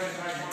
Thank you.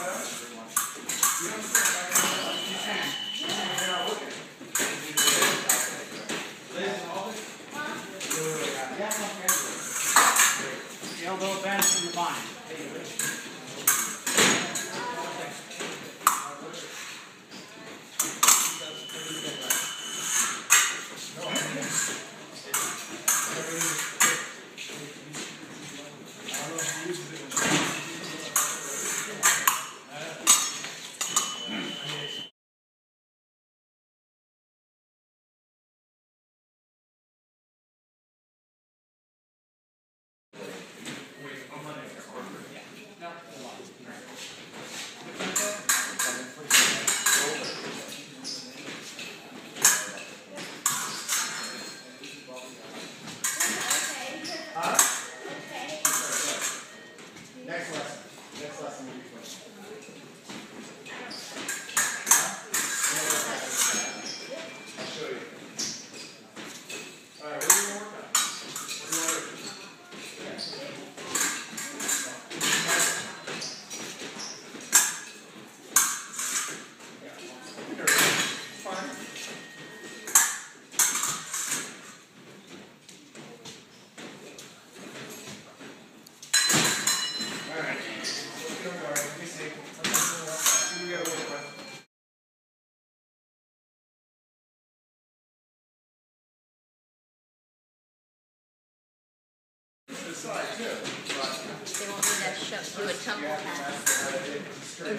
the side too. They want me to shoot you a tumble pass. To do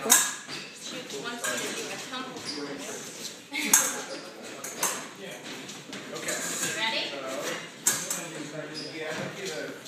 a tumble pass. okay. You ready? Uh,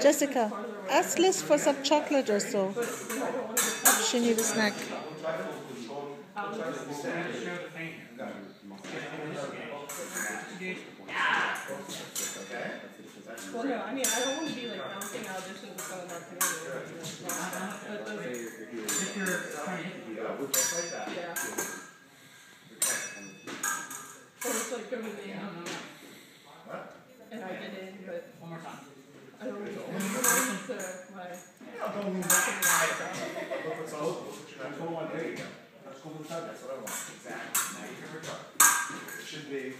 Jessica, ask Liz for some chocolate or so. She needs a snack. Well, no, I mean, I don't want to be like bouncing auditions with if you're trying Yeah. So it's like going. And I get in, but. One more time. Abbiamo un po' solo, c'è ancora una greca, la scomunità che sarà una. Scendevi.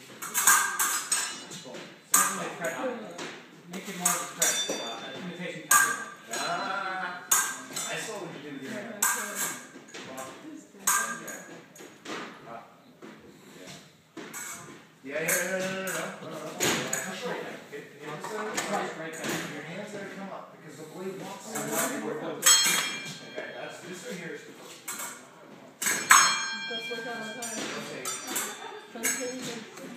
Make it more abstract, uh, imitation pattern. Ah, I saw what you did there. Yeah, yeah, yeah. yeah.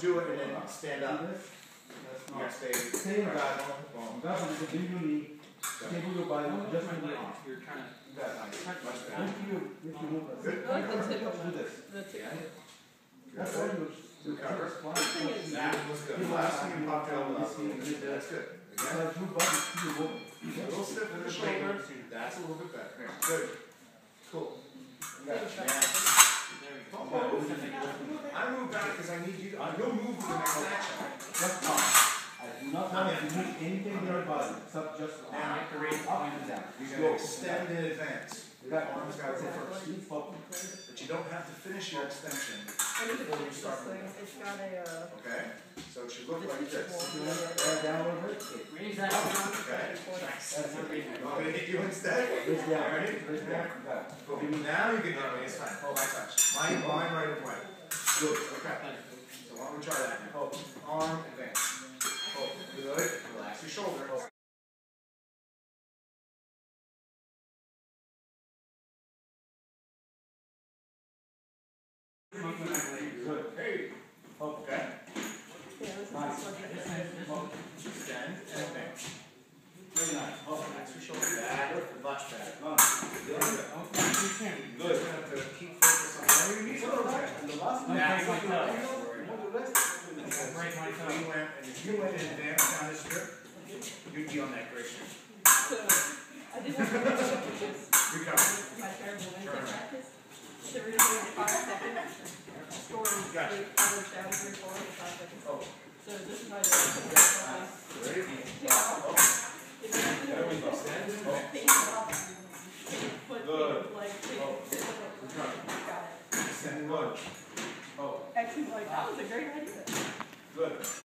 don't, don't it and then stand up. That's You not. gotta stay. Same guy. Boom. That one is a bend your knee, stable your body, just like that. You're trying to. That nice. Much better. If you, if you move like Good. I like the tip of do this. The tip of it. That's all you, you Recover. first one. That was good. Last thing you popped out, that's good. Again. Because your body is. A little stiff in the shoulder. That's a little bit better. Good. Cool. Tip of Yeah. that. Don't move. I move back because I need you, to- you'll move to the next action. Just one. I do not want you to move anything in your body, except just Now, up and down. You're gonna extend in advance. You got Arms gotta go first. Keep focused. But you don't have to finish your extension, I need to fix this thing. It's got a, uh, okay? So it should look like this. wall. Right down a little bit. Raise that up. Okay? That's it. You want me to hit you instead? Raise down, Ready? raise down, you got it. Boom. Now you can hit me, it's fine. Hold my touch. Mine, mine right away. Good, okay. So why don't we try that now? Hold. Arm, advance. Hold. Good. Relax your shoulder. Good. Hey. Okay. Yeah, this is Nice. just like This that. is- oh, Extend and advance. Very nice. Oh, Relax your shoulder. That, much better. Done. Good. Okay, you can. Good. You're gonna have to keep focus on where you need to go. And the last one. Now, break my toe. You know the rest? Break my toe. We went, and if you went in advance down this strip, you'd be on that great strip. So, I did have to look at this. Recover. My terrible Wednesday practice. So we're gonna do it in five seconds. Scoring Gotcha. three, others down, three, four, five seconds. Oh, So this is do it. ready? Yeah. To There we go. Oh, Good. Oh. got it. Stand. Good. Oh, Actually, like that was a great idea. good.